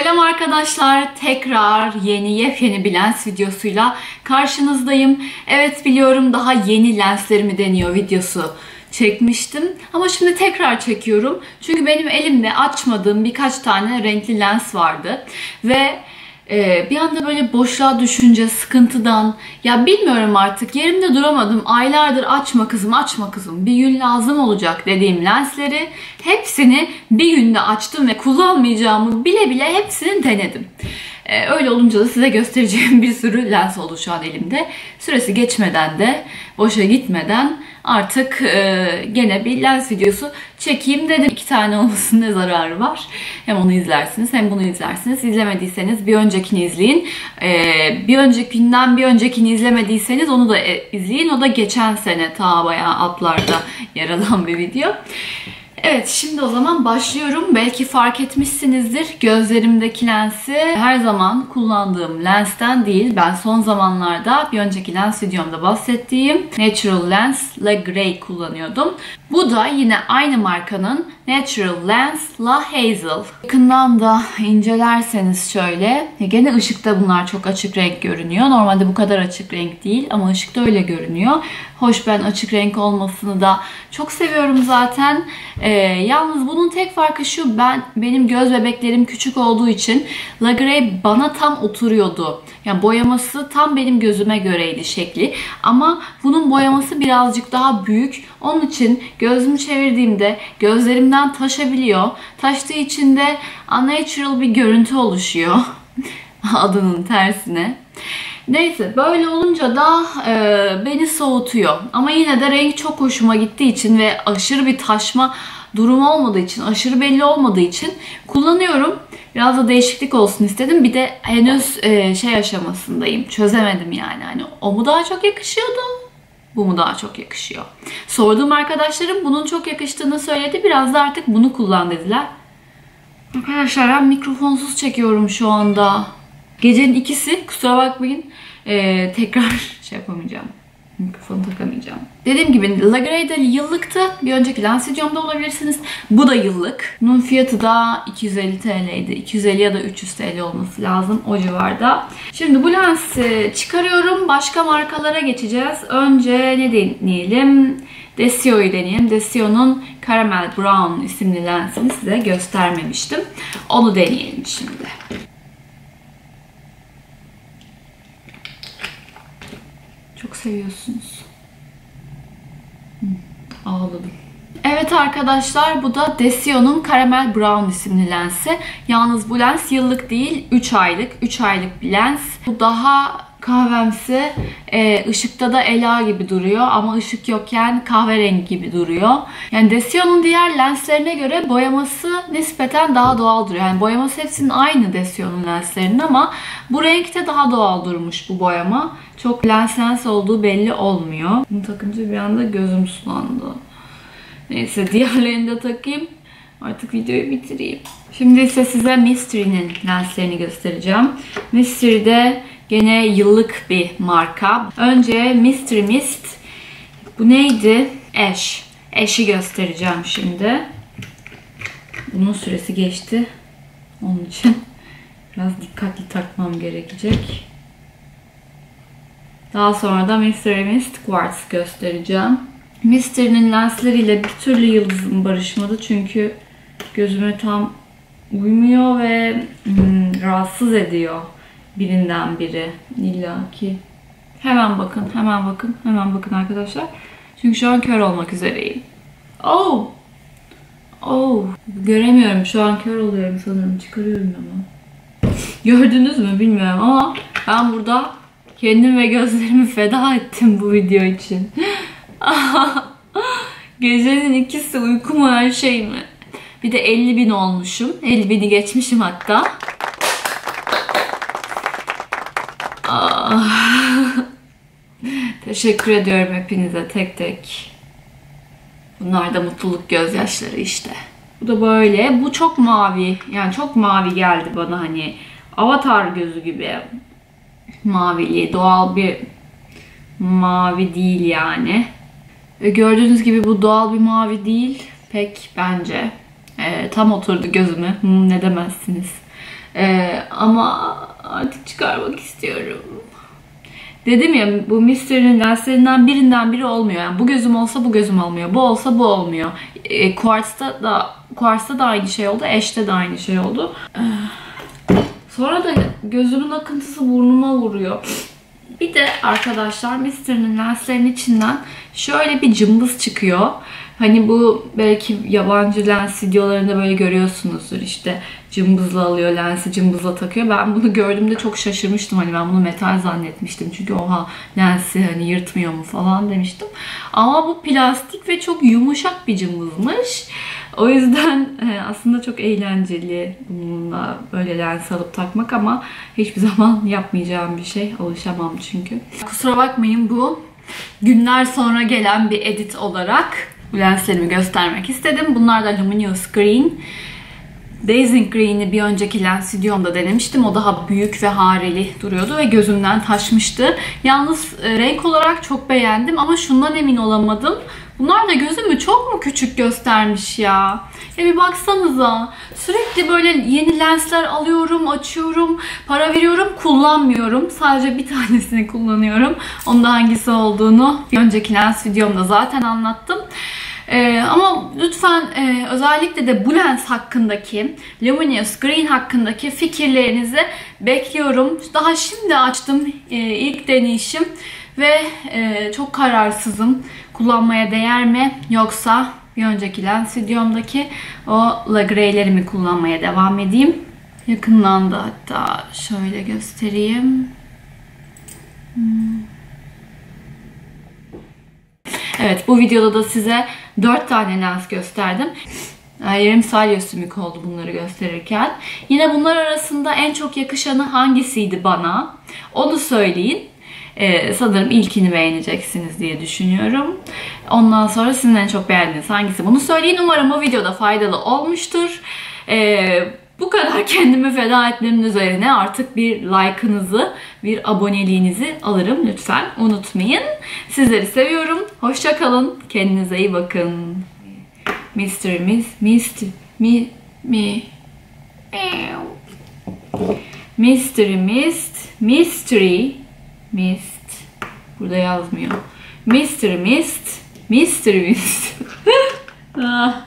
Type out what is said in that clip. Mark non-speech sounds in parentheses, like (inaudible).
Selam arkadaşlar. Tekrar yeni yepyeni bir lens videosuyla karşınızdayım. Evet biliyorum daha yeni lenslerimi deniyor videosu çekmiştim. Ama şimdi tekrar çekiyorum. Çünkü benim elimde açmadığım birkaç tane renkli lens vardı. Ve bir anda böyle boşluğa düşünce, sıkıntıdan ya bilmiyorum artık yerimde duramadım. Aylardır açma kızım, açma kızım. Bir gün lazım olacak dediğim lensleri hepsini bir günde açtım ve kullanmayacağımı bile bile hepsini denedim. Ee, öyle olunca da size göstereceğim (laughs) bir sürü lens oldu şu an elimde. Süresi geçmeden de, boşa gitmeden artık e, gene bir lens videosu çekeyim dedim. İki tane olmasın ne zararı var. Hem onu izlersiniz hem bunu izlersiniz. İzlemediyseniz bir öncekini izleyin. E, bir öncekinden bir öncekini izlemediyseniz onu da e, izleyin. O da geçen sene ta bayağı altlarda yer alan bir video. Evet şimdi o zaman başlıyorum. Belki fark etmişsinizdir. Gözlerimdeki lensi her zaman kullandığım lensten değil. Ben son zamanlarda bir önceki lens videomda bahsettiğim Natural Lens La Grey kullanıyordum. Bu da yine aynı markanın Natural Lens La Hazel. Yakından da incelerseniz şöyle. Gene ışıkta bunlar çok açık renk görünüyor. Normalde bu kadar açık renk değil ama ışıkta öyle görünüyor. Hoş ben açık renk olmasını da çok seviyorum zaten. Ee, yalnız bunun tek farkı şu. Ben benim göz bebeklerim küçük olduğu için La Grey bana tam oturuyordu. Yani boyaması tam benim gözüme göreydi şekli. Ama bunun boyaması birazcık daha büyük. Onun için gözümü çevirdiğimde gözlerimden taşabiliyor. Taştığı için de unnatural bir görüntü oluşuyor. (laughs) Adının tersine. Neyse böyle olunca da e, beni soğutuyor. Ama yine de renk çok hoşuma gittiği için ve aşırı bir taşma durumu olmadığı için, aşırı belli olmadığı için kullanıyorum. Biraz da değişiklik olsun istedim. Bir de henüz e, şey aşamasındayım. Çözemedim yani. Hani o mu daha çok yakışıyordu? Bu mu daha çok yakışıyor? Sorduğum arkadaşlarım bunun çok yakıştığını söyledi. Biraz da artık bunu kullan dediler. Arkadaşlar ben mikrofonsuz çekiyorum şu anda. Gecenin ikisi kusura bakmayın. Ee, tekrar (laughs) şey yapamayacağım. Mikrofonu takamayacağım. Dediğim gibi La Grey'de yıllıktı. Bir önceki lens videomda olabilirsiniz. Bu da yıllık. Bunun fiyatı da 250 TL'ydi. 250 ya da 300 TL olması lazım o civarda. Şimdi bu lensi çıkarıyorum. Başka markalara geçeceğiz. Önce ne deneyelim? Desio'yu deneyelim. Desio'nun Caramel Brown isimli lensini size göstermemiştim. Onu deneyelim şimdi. Seviyorsunuz. ağladım. Evet arkadaşlar bu da Desio'nun Caramel Brown isimli lensi. Yalnız bu lens yıllık değil 3 aylık. 3 aylık bir lens. Bu daha kahvemsi. E, ışıkta da ela gibi duruyor ama ışık yokken kahverengi gibi duruyor. Yani Desio'nun diğer lenslerine göre boyaması nispeten daha doğal duruyor. Yani boyaması hepsinin aynı Desio'nun lenslerinin ama bu renkte daha doğal durmuş bu boyama. Çok lens lens olduğu belli olmuyor. Bunu takınca bir anda gözüm sulandı. Neyse diğerlerini de takayım. Artık videoyu bitireyim. Şimdi ise size Mystery'nin lenslerini göstereceğim. Mystery'de Gene yıllık bir marka. Önce Mystery Mist. Bu neydi? Ash. Ash'i göstereceğim şimdi. Bunun süresi geçti. Onun için biraz dikkatli takmam gerekecek. Daha sonra da Mystery Mist Quartz göstereceğim. Mystery'nin lensleriyle bir türlü yıldızım barışmadı çünkü gözüme tam uymuyor ve hmm, rahatsız ediyor birinden biri illa ki. Hemen bakın, hemen bakın, hemen bakın arkadaşlar. Çünkü şu an kör olmak üzereyim. Oh! Oh! Göremiyorum. Şu an kör oluyorum sanırım. Çıkarıyorum ama. (laughs) Gördünüz mü bilmiyorum ama ben burada kendim ve gözlerimi feda ettim bu video için. (laughs) Gecenin ikisi uyku mu her şey mi? Bir de 50 bin olmuşum. 50 bini geçmişim hatta. Teşekkür ediyorum hepinize tek tek. Bunlar da mutluluk gözyaşları işte. Bu da böyle. Bu çok mavi. Yani çok mavi geldi bana hani. Avatar gözü gibi. Mavili. Doğal bir mavi değil yani. Ve gördüğünüz gibi bu doğal bir mavi değil. Pek bence. Ee, tam oturdu gözüme. Hmm, ne demezsiniz. Ee, ama artık çıkarmak istiyorum. Dedim ya bu Mystery'nin lenslerinden birinden biri olmuyor. Yani bu gözüm olsa bu gözüm olmuyor. Bu olsa bu olmuyor. E, Quartz'ta da Quartz'ta da aynı şey oldu. Eş'te de aynı şey oldu. (sighs) Sonra da gözümün akıntısı burnuma vuruyor. Bir de arkadaşlar Mystery'nin lenslerinin içinden şöyle bir cımbız çıkıyor. Hani bu belki yabancı lens videolarında böyle görüyorsunuzdur işte cımbızla alıyor lensi cımbızla takıyor. Ben bunu gördüğümde çok şaşırmıştım. Hani ben bunu metal zannetmiştim. Çünkü oha lensi hani yırtmıyor mu falan demiştim. Ama bu plastik ve çok yumuşak bir cımbızmış. O yüzden e, aslında çok eğlenceli bununla böyle lens alıp takmak ama hiçbir (laughs) zaman yapmayacağım bir şey. Alışamam çünkü. Kusura bakmayın bu günler sonra gelen bir edit olarak lenslerimi göstermek istedim. Bunlar da Luminous Green. Dazing Green'i bir önceki lens videomda denemiştim. O daha büyük ve hareli duruyordu ve gözümden taşmıştı. Yalnız e, renk olarak çok beğendim ama şundan emin olamadım. Bunlar da gözümü çok mu küçük göstermiş ya? Ya bir baksanıza. Sürekli böyle yeni lensler alıyorum, açıyorum, para veriyorum, kullanmıyorum. Sadece bir tanesini kullanıyorum. Onda hangisi olduğunu bir önceki lens videomda zaten anlattım. Ee, ama lütfen e, özellikle de bu lens hakkındaki, Luminous Green hakkındaki fikirlerinizi bekliyorum. Daha şimdi açtım e, ilk deneyişim ve e, çok kararsızım. Kullanmaya değer mi yoksa bir önceki lens videomdaki o La Grey'leri mi kullanmaya devam edeyim? Yakından da hatta şöyle göstereyim. Hmm. Evet bu videoda da size 4 tane lens gösterdim. Yerim salya sümük oldu bunları gösterirken. Yine bunlar arasında en çok yakışanı hangisiydi bana? Onu söyleyin. Ee, sanırım ilkini beğeneceksiniz diye düşünüyorum. Ondan sonra sizin en çok beğendiğiniz hangisi? Bunu söyleyin. Umarım bu videoda faydalı olmuştur. Ee, bu kadar kendimi feda etmemin üzerine artık bir like'ınızı, bir aboneliğinizi alırım lütfen. Unutmayın. Sizleri seviyorum. Hoşça kalın. Kendinize iyi bakın. Mr. Miss, Mr. Mi, mi, Mystery Mist, Mystery Mist. Burada yazmıyor. Mystery Mist, Mystery Mist. (laughs) ah.